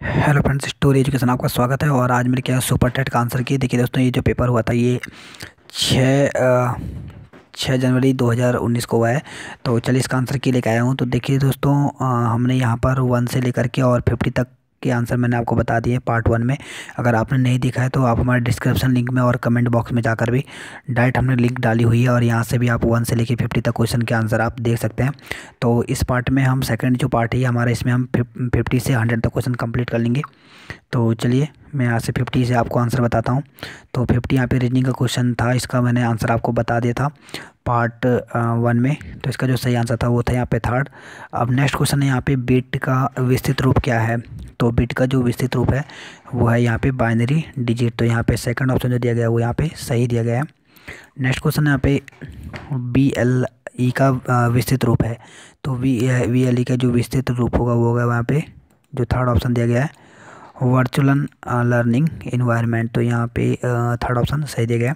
Hello friends story education आपका स्वागत है और आज मेरे क्या सुपर टेट का आंसर की। देखिए दोस्तों ये जो पेपर हुआ था ये छः छः जनवरी 2019 को हुआ है। तो चलिए इसका आंसर की लेकर आया हूँ। तो देखिए दोस्तों आ, हमने यहाँ पर वन से लेकर के और फिफ्टी तक के आंसर मैंने आपको बता दिए पार्ट वन में। अगर आपने नहीं देखा है तो आप हमारे डिस्क्रिप्शन लिंक में और कमेंट बॉक्स में जाकर भी डायरेक्ट हमने लिंक डाली हुई है और यहाँ से भी आप वन से लेकर फिफ्टी तक क्वेश्चन के आंसर आप देख सकते हैं। तो इस पार्ट में हम सेकेंड जो पार्ट है, हमारा इसमें हम फिफ्टी से हंड्रेड तक क्वेश्चन कंप्लीट कर लेंगे। तो चलिए मैं यहाँ से फिफ्टी से आपको आंसर बताता हूँ। तो फिफ्टी यहाँ पे रीजनिंग का क्वेश्चन था, इसका मैंने आंसर आपको बता दिया था पार्ट वन में। तो इसका जो सही आंसर था वो था यहाँ पे थर्ड अब नेक्स्ट क्वेश्चन है यहाँ पे बिट का विस्तृत रूप क्या है? तो बिट का जो विस्तृत रूप है, वो है यहाँ पे बाइनरी डिजिट तो यहाँ पे सेकंड ऑप्शन जो दिया गया है, वो यहाँ पे सही दिया गया है। नेक्स्ट क्वेश्चन यहाँ पे बी एल ई का विस्तृत रूप है। तो वी वी एल ई का जो विस्तृत रूप होगा, वो होगा वहाँ पे जो थर्ड ऑप्शन दिया गया है। वर्चुअल लर्निंग इन्वायरमेंट तो यहाँ पे थर्ड ऑप्शन सही दिया गया।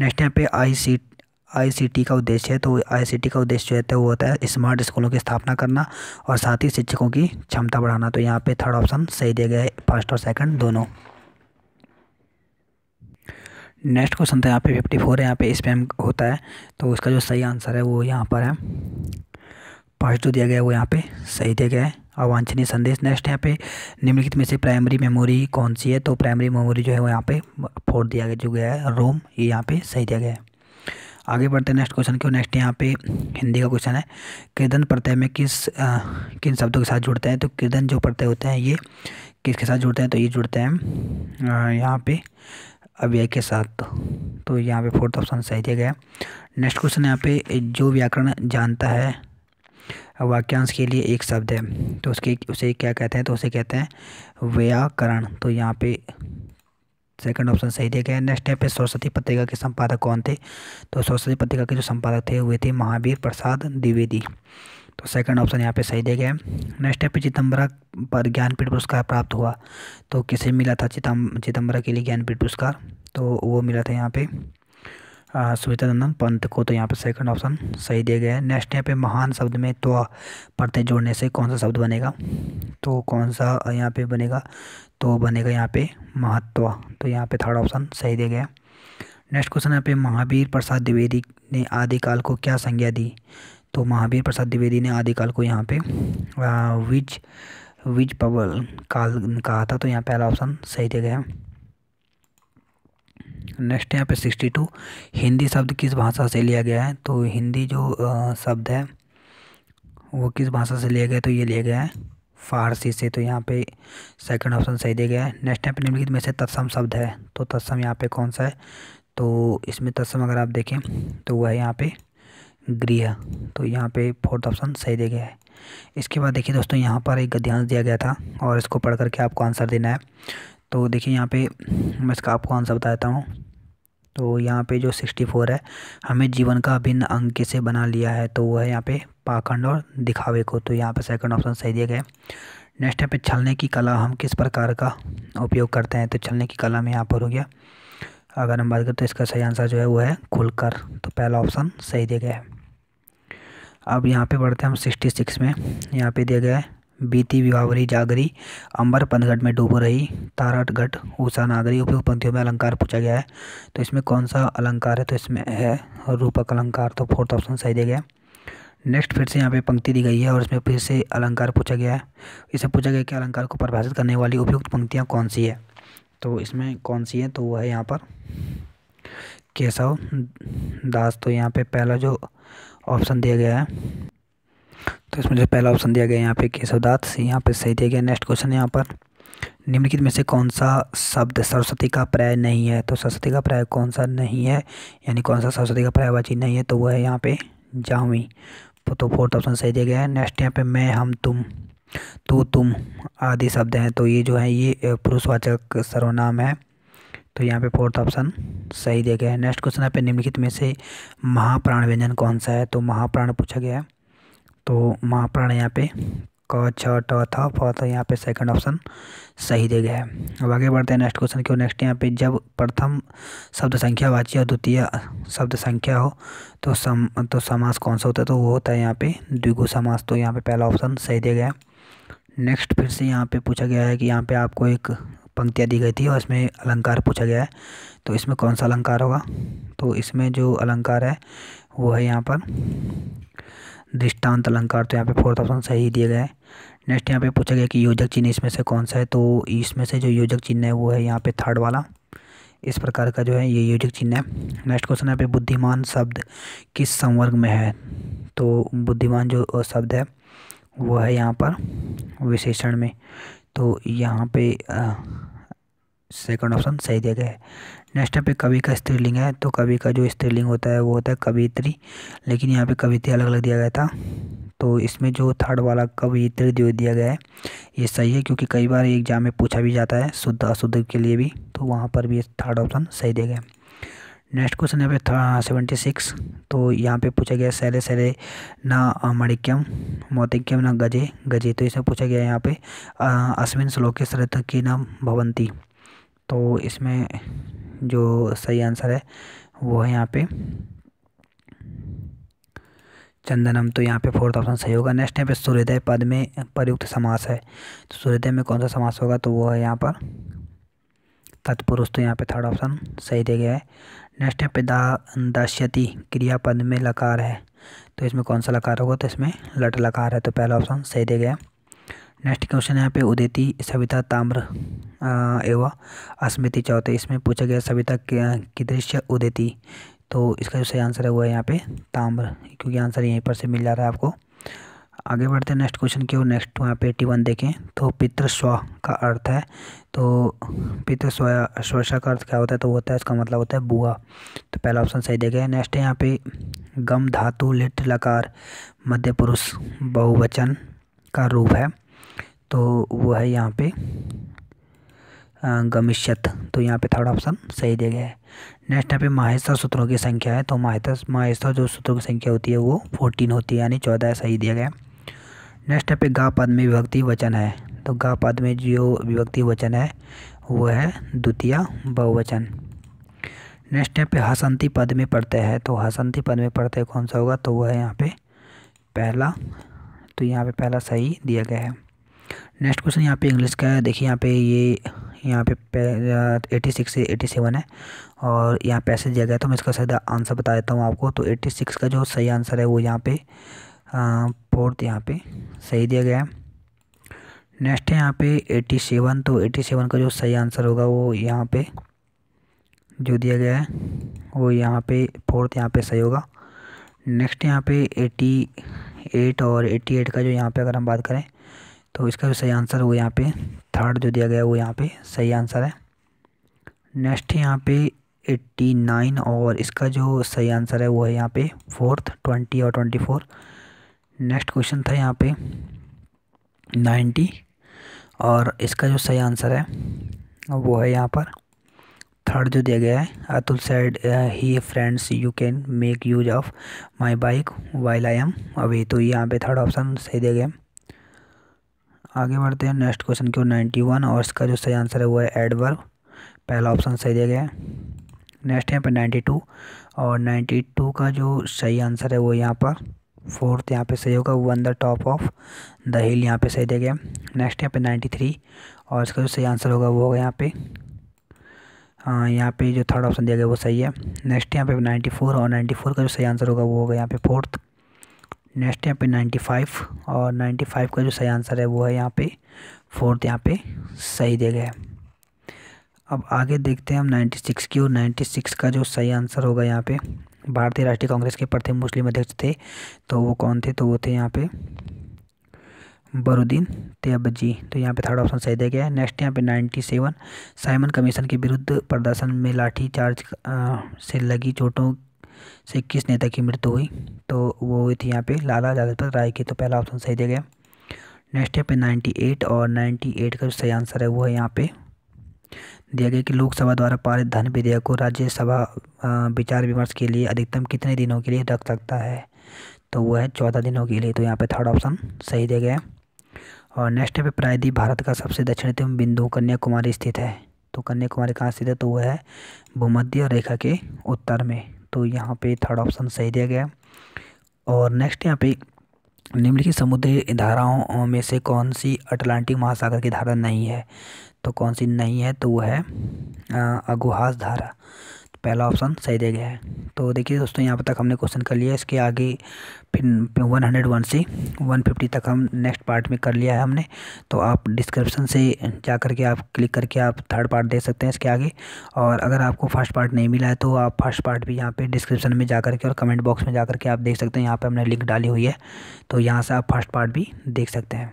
नेक्स्ट यहाँ पे आई सी आईसीटी का उद्देश्य है तो आईसीटी का उद्देश्य जो है तो वो होता है स्मार्ट स्कूलों की स्थापना करना और साथ ही शिक्षकों की क्षमता बढ़ाना। तो यहाँ पे थर्ड ऑप्शन सही दिया गया है फ़र्स्ट और सेकंड दोनों। नेक्स्ट क्वेश्चन था यहाँ पे फिफ्टी फोर है, यहाँ पे स्पैम होता है तो उसका जो सही आंसर है वो यहाँ पर है। फ़र्स्ट जो दिया गया है वो यहाँ पे सही दिया गया है। अवांछनीय संदेश नेक्स्ट यहाँ पे निम्नलिखित में से प्राइमरी मेमोरी कौन सी है? तो प्राइमरी मेमोरी जो है वो यहाँ पे फोर दिया गया जो गया है रोम ये यहाँ पे सही दिया गया है। आगे बढ़ते हैं नेक्स्ट क्वेश्चन क्यों नेक्स्ट यहाँ पे हिंदी का क्वेश्चन है। किर्दन प्रत्यय में किस आ, किन शब्दों के साथ जुड़ते हैं? तो किर्दन जो प्रत्यय होते हैं ये किसके साथ जुड़ते हैं? तो ये जुड़ते हैं यहाँ पे अव्यय के साथ। तो यहाँ पे फोर्थ ऑप्शन सही दिया गया नेक्स्ट क्वेश्चन यहाँ पे जो व्याकरण जानता है वाक्यांश के लिए एक शब्द है। तो उसके, उसे क्या कहते हैं? तो उसे कहते हैं व्याकरण। तो यहाँ पे सेकंड ऑप्शन सही दिया गया नेक्स्ट है पे सरस्वती पत्रिका के संपादक कौन थे? तो सरस्वती पत्रिका के जो संपादक थे, वे थे महावीर प्रसाद द्विवेदी। तो सेकंड ऑप्शन यहाँ पे सही दिया गया नेक्स्ट है पे चिदम्बरा पर ज्ञानपीठ पुरस्कार प्राप्त हुआ। तो किसे मिला था चिदम चिदम्बरा के लिए ज्ञानपीठ पुरस्कार? तो वो मिला था यहाँ पे सुवितानंदन पंत को तो यहाँ पे सेकंड ऑप्शन सही दिया गया है। नेक्स्ट यहाँ पे महान शब्द में तो प्रत्यय जोड़ने से कौन सा शब्द बनेगा? तो कौन सा यहाँ पे बनेगा? तो बनेगा यहाँ पे महत्व। तो यहाँ पे थर्ड ऑप्शन सही दिया गया है। नेक्स्ट क्वेश्चन यहाँ पे, महावीर प्रसाद द्विवेदी ने आदिकाल को क्या संज्ञा दी? तो महावीर प्रसाद द्विवेदी ने आदिकाल को यहाँ पे विज विज पवल काल, कहा था तो यहाँ पहला ऑप्शन सही दिया गया नेक्स्ट यहाँ पे सिक्सटी टू हिंदी शब्द किस भाषा से लिया गया है? तो हिंदी जो शब्द है, वो किस भाषा से लिया गया तो ये लिया गया है फारसी से। तो यहाँ पे सेकंड ऑप्शन सही दिया गया है। नेक्स्ट यहाँ पे निम्नलिखित में से तत्सम शब्द है। तो तत्सम यहाँ पे कौन सा है? तो इसमें तत्सम अगर आप देखें तो वह है यहाँ पे गृह। तो यहाँ पे फोर्थ ऑप्शन सही दिया गया है। इसके बाद देखिए दोस्तों, यहाँ पर एक गद्यांश दिया गया था और इसको पढ़ करके आपको आंसर देना है। तो देखिए यहाँ पे मैं इसका आपको आंसर बताता हूँ। तो यहाँ पे जो सिक्सटी फोर है, हमें जीवन का अभिन्न अंग किसे बना लिया है? तो वो है यहाँ पे पाखंड और दिखावे को। तो यहाँ पे सेकंड ऑप्शन सही दिया गया नेक्स्ट है पे छलने की कला हम किस प्रकार का उपयोग करते हैं? तो छलने की कला में यहाँ पर हो गया। अगर हम बात करें तो इसका सही आंसर जो है वो है खुलकर। तो पहला ऑप्शन सही दिया गया है। अब यहाँ पे बढ़ते हैं हम सिक्सटी सिक्स में। यहाँ पे दिया गया है बीती विवावरी जागरी अंबर पंथगढ़ में डूब रही तारागढ़ ऊषा नागरी उपयुक्त पंक्तियों में अलंकार पूछा गया है। तो इसमें कौन सा अलंकार है? तो इसमें है रूपक अलंकार तो फोर्थ ऑप्शन सही दिया गया। नेक्स्ट फिर से यहाँ पे पंक्ति दी गई है और इसमें फिर से अलंकार पूछा गया है। इसे पूछा गया कि अलंकार को परिभाषित करने वाली उपयुक्त पंक्तियाँ कौन सी है? तो इसमें कौन सी है? तो वो है यहाँ पर केशव दास। तो यहाँ पे पहला जो ऑप्शन दिया गया है तो इसमें जो पहला ऑप्शन दिया गया यहाँ पे केशवदात यहाँ पे सही दिया गया। नेक्स्ट क्वेश्चन यहाँ पर। निम्नलिखित में से कौन सा शब्द सरस्वती का पर्याय नहीं है? तो सरस्वती का प्राय कौन सा नहीं है? यानी कौन सा सरस्वती का प्रायवाची नहीं है? तो वह है यहाँ पे जावी तो फोर्थ ऑप्शन सही दिया गया है। नेक्स्ट यहाँ पे मैं, हम, तुम, तू, तुम आदि शब्द हैं। तो ये जो है, ये पुरुषवाचक सर्वनाम है। तो यहाँ पे फोर्थ ऑप्शन सही दिया गया है। नेक्स्ट क्वेश्चन यहाँ पे निम्नलिखित में से महाप्राण व्यंजन कौन सा है? तो महाप्राण पूछा गया है। तो महाप्राण यहाँ पे क छ ट, था, फ, था यहाँ पे सेकंड ऑप्शन सही दे गया है। अब आगे बढ़ते हैं नेक्स्ट क्वेश्चन क्यों नेक्स्ट यहाँ पे जब प्रथम शब्द संख्या वाची और द्वितीय शब्द संख्या हो तो सम तो समास कौन सा होता है? तो वो होता है यहाँ पे द्विगु समास। तो यहाँ पे पहला ऑप्शन सही दिया गया है। नेक्स्ट फिर से यहाँ पे पूछा गया है कि यहाँ पे आपको एक पंक्तियाँ दी गई थी और इसमें अलंकार पूछा गया है। तो इसमें कौन सा अलंकार होगा? तो इसमें जो अलंकार है, वो है यहाँ पर दृष्टांत अलंकार तो यहाँ पे फोर्थ ऑप्शन सही गया है। नेक्स्ट यहाँ पे पूछा गया कि योजक चिन्ह इसमें से कौन सा है तो इसमें से जो योजक चिन्ह है वो है यहाँ पे थर्ड वाला। इस प्रकार का जो है ये योजक चिन्ह है। नेक्स्ट क्वेश्चन यहाँ पे, बुद्धिमान शब्द किस संवर्ग में है? तो बुद्धिमान जो शब्द है, वो है यहाँ पर विशेषण में। तो यहाँ पे सेकंड ऑप्शन सही दिया गया है। नेक्स्ट यहाँ पे कवि का स्त्रीलिंग है तो कवि का जो स्त्रीलिंग होता है, वो होता है कवित्री। लेकिन यहाँ पे कवित्री अलग अलग दिया गया था। तो इसमें जो थर्ड वाला कवित्री जो दिया गया है, ये सही है, क्योंकि कई बार एग्ज़ाम में पूछा भी जाता है, शुद्ध अशुद्ध के लिए भी। तो वहाँ पर भी थर्ड ऑप्शन सही दिया गया है। नेक्स्ट क्वेश्चन यहाँ पे सेवेंटी सिक्स तो यहाँ पे पूछा गया, सैले सैले, ना मणिक्यम, मोतिक्यम, ना गजे। गजे तो इसमें पूछा गया यहाँ पे अश्विन श्लोके सरत की नाम भवंती। तो इसमें जो सही आंसर है, वो है यहाँ पे चंदनम। तो यहाँ पे फोर्थ ऑप्शन सही होगा। नेक्स्ट यहाँ पे सूर्योदय पद में प्रयुक्त समास है। तो सूर्योदय में कौन सा समास होगा? तो वो है यहाँ पर तत्पुरुष। तो यहाँ पे थर्ड ऑप्शन सही दिया गया है। नेक्स्ट यहाँ पे दा दश्यति क्रियापद में लकार है। तो इसमें कौन सा लकार होगा? तो इसमें लट लकार है। तो पहला ऑप्शन सही दिया गया। है नेक्स्ट क्वेश्चन यहाँ पे उदिति सविता ताम्र एवं स्मृति चौथे। इसमें पूछा गया सविता की दृश्य उदिति। तो इसका जो सही आंसर है वो है यहाँ पे ताम्र, क्योंकि आंसर यहीं पर से मिल जा रहा है आपको। आगे बढ़ते हैं नेक्स्ट क्वेश्चन की ओर। नेक्स्ट वहाँ पे एटी वन देखें तो पितृ स्व का अर्थ है। तो पितृ स्व स्वशा का अर्थ क्या होता है? तो होता है, इसका मतलब होता है बुआ। तो पहला ऑप्शन सही देगा नेक्स्ट है यहाँ पे गम धातु लिट लकार मध्य पुरुष बहुवचन का रूप है। तो वो है यहाँ पे गमिष्यत। तो यहाँ पे थर्ड ऑप्शन सही दिया गया है। नेक्स्ट यहाँ पे माहेश्वर सूत्रों की संख्या है। तो माहेश्वर माहेश्वर जो सूत्रों की संख्या होती है वो फोर्टीन होती है, यानी चौदह सही दिया गया। नेक्स्ट यहाँ पे गा पद में विभक्ति वचन है। तो गा पद में जो विभक्ति वचन है, वो है द्वितीय बहुवचन। नेक्स्ट यहाँ पे हसंती पद में पढ़ते हैं। तो हसंती पद में पढ़ते कौन सा होगा? तो वह है यहाँ पे पहला। तो यहाँ पे पहला सही दिया गया है। नेक्स्ट क्वेश्चन यहाँ पे इंग्लिश का है देखिए यहाँ पे ये यहाँ पे एटी सिक्स से एटी सेवन है और यहाँ पैसे दिया गया तो मैं इसका सीधा आंसर बता देता हूँ आपको तो एट्टी सिक्स का जो सही आंसर है वो यहाँ पे फोर्थ यहाँ पे सही दिया गया है नेक्स्ट है यहाँ पे एटी सेवन तो एटी सेवन का जो सही आंसर होगा वो यहाँ पे जो दिया गया है वो यहाँ पे फोर्थ यहाँ पे सही होगा नेक्स्ट यहाँ पे एटी एट और एटी एट का जो यहाँ पे अगर हम बात करें तो इसका जो सही आंसर वो यहाँ पे थर्ड जो दिया गया है वो यहाँ पे सही आंसर है। नेक्स्ट यहाँ पे एट्टी नाइन और इसका जो सही आंसर है वो है यहाँ पे फोर्थ ट्वेंटी और ट्वेंटी फोर नेक्स्ट क्वेश्चन था यहाँ पे नाइन्टी और इसका जो सही आंसर है वो है यहाँ पर थर्ड जो दिया गया है। Atul said he friends you can make use of my bike while I am अभी तो यहाँ पे थर्ड ऑप्शन सही दिया गया। आगे बढ़ते हैं नेक्स्ट क्वेश्चन की ओर। नाइन्टी वन और इसका जो सही आंसर है वो है एडवर्ब। पहला ऑप्शन सही दिया गया। है नेक्स्ट यहाँ पे नाइन्टी टू और नाइन्टी टू का जो सही आंसर है वो यहाँ पर। फोर्थ यहाँ पे सही होगा on the top of the hill यहाँ पे सही दिया गया। नेक्स्ट यहाँ पे नाइन्टी थ्री और इसका जो सही आंसर होगा वो होगा यहाँ पे। यहाँ पे जो थर्ड ऑप्शन दिया गया वो सही है। नेक्स्ट यहाँ पे नाइन्टी फोर और नाइन्टी फोर का जो सही आंसर होगा वो होगा यहाँ पे फोर्थ नेक्स्ट यहाँ पे नाइन्टी फाइव और नाइन्टी फाइव का जो सही आंसर है वो है यहाँ पे फोर्थ यहाँ पे सही दिया गया है। अब आगे देखते हैं हम नाइन्टी सिक्स की और नाइन्टी सिक्स का जो सही आंसर होगा यहाँ पे, भारतीय राष्ट्रीय कांग्रेस के प्रथम मुस्लिम अध्यक्ष थे तो वो कौन थे? तो वो थे यहाँ पे बरुद्दीन तेबजी तो यहाँ पे थर्ड ऑप्शन सही दिया गया है। नेक्स्ट यहाँ पे नाइन्टी सेवन साइमन कमीशन के विरुद्ध प्रदर्शन में लाठी चार्ज से लगी चोटों से किस नेता की मृत्यु हुई? तो वो हुई थी यहाँ पे लाला लाजपत राय की तो पहला ऑप्शन सही दिया गया। नेक्स्ट यहाँ पे नाइन्टी एट और नाइन्टी एट का जो सही आंसर है, वो है यहाँ पे दिया गया कि लोकसभा द्वारा पारित धन विधेयक को राज्यसभा विचार विमर्श के लिए अधिकतम कितने दिनों के लिए रख सकता है? तो वो है चौदह दिनों के लिए तो यहाँ पे थर्ड ऑप्शन सही दिया गया। और नेक्स्ट पे प्रायद्वीप भारत का सबसे दक्षिणतम बिंदु कन्याकुमारी स्थित है। तो कन्याकुमारी कहाँ स्थित है? तो वह है भूमध्य रेखा के उत्तर में। तो यहाँ पे थर्ड ऑप्शन सही दिया गया। और नेक्स्ट यहाँ पे निम्नलिखित समुद्री धाराओं में से कौन सी अटलांटिक महासागर की धारा नहीं है? तो कौन सी नहीं है? तो वो है अगुहास धारा। पहला ऑप्शन सही दे गया है। तो देखिए दोस्तों, यहाँ पर तक हमने क्वेश्चन कर लिया इसके आगे फिर वन हंड्रेड वन से वन फिफ्टी तक हम नेक्स्ट पार्ट में कर लिया है हमने। तो आप डिस्क्रिप्शन से जा कर के आप क्लिक करके आप थर्ड पार्ट देख सकते हैं इसके आगे। और अगर आपको फ़र्स्ट पार्ट नहीं मिला है तो आप फ़र्स्ट पार्ट भी यहाँ पे डिस्क्रिप्शन में जा कर के और कमेंट बॉक्स में जा कर के आप देख सकते हैं। यहाँ पर हमने लिंक डाली हुई है। तो यहाँ से आप फ़र्स्ट पार्ट भी देख सकते हैं।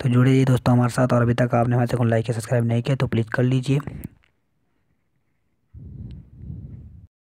तो जुड़े रहिए दोस्तों हमारे साथ। और अभी तक आपने हमारे चैनल को लाइक या सब्सक्राइब नहीं किया तो प्लीज़ कर लीजिए।